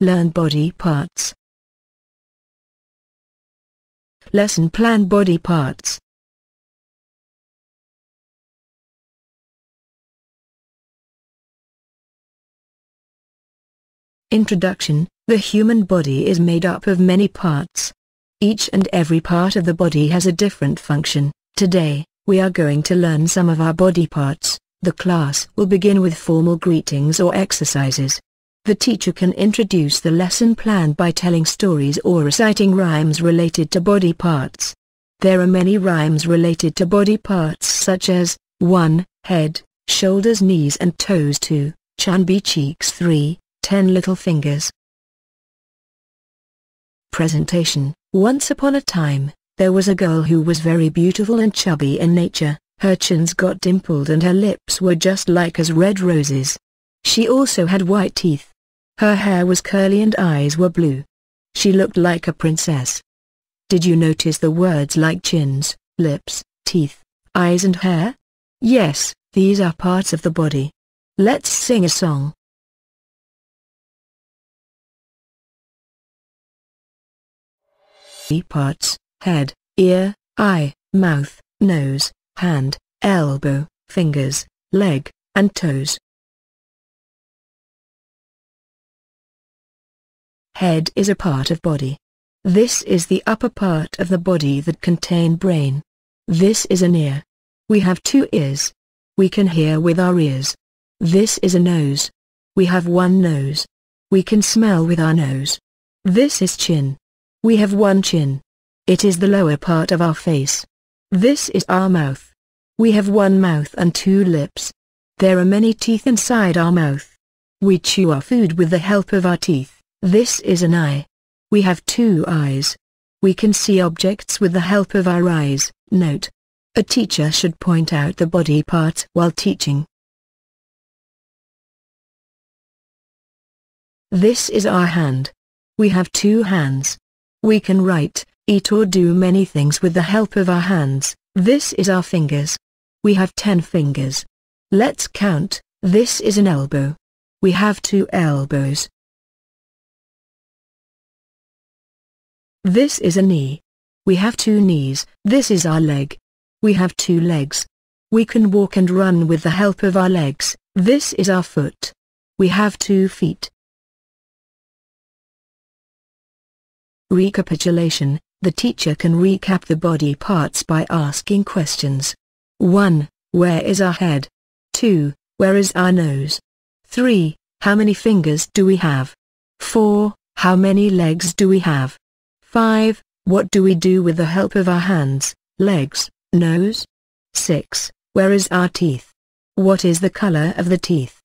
Learn body parts. Lesson plan body parts. Introduction The human body is made up of many parts. Each and every part of the body has a different function. Today, we are going to learn some of our body parts. The class will begin with formal greetings or exercises. The teacher can introduce the lesson plan by telling stories or reciting rhymes related to body parts. There are many rhymes related to body parts such as 1. Head, shoulders knees and toes 2. Chubby cheeks 3. Ten little fingers. Presentation Once upon a time, there was a girl who was very beautiful and chubby in nature, her chins got dimpled and her lips were just like as red roses. She also had white teeth. Her hair was curly and eyes were blue. She looked like a princess. Did you notice the words like chins, lips, teeth, eyes and hair? Yes, these are parts of the body. Let's sing a song. parts, head, ear, eye, mouth, nose, hand, elbow, fingers, leg, and toes. Head is a part of body. This is the upper part of the body that contain brain. This is an ear. We have two ears. We can hear with our ears. This is a nose. We have one nose. We can smell with our nose. This is chin. We have one chin. It is the lower part of our face. This is our mouth. We have one mouth and two lips. There are many teeth inside our mouth. We chew our food with the help of our teeth. This is an eye. We have two eyes. We can see objects with the help of our eyes. Note. A teacher should point out the body parts while teaching. This is our hand. We have two hands. We can write, eat or do many things with the help of our hands. This is our fingers. We have ten fingers. Let's count, this is an elbow. We have two elbows. This is a knee. We have two knees. This is our leg. We have two legs. We can walk and run with the help of our legs. This is our foot. We have two feet. Recapitulation The teacher can recap the body parts by asking questions. 1. Where is our head? 2. Where is our nose? 3. How many fingers do we have? 4. How many legs do we have? 5. What do we do with the help of our hands, legs, nose? 6. Where is our teeth? What is the color of the teeth?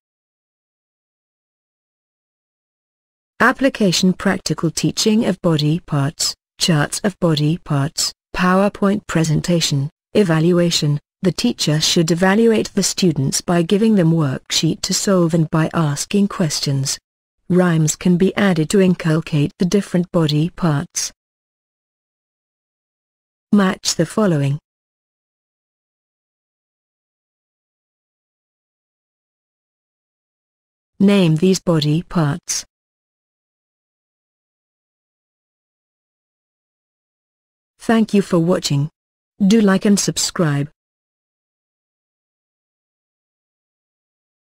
Application Practical Teaching of Body Parts, Charts of Body Parts, PowerPoint Presentation, Evaluation The teacher should evaluate the students by giving them worksheet to solve and by asking questions. Rhymes can be added to inculcate the different body parts. Match the following. Name these body parts. Thank you for watching. Do like and subscribe.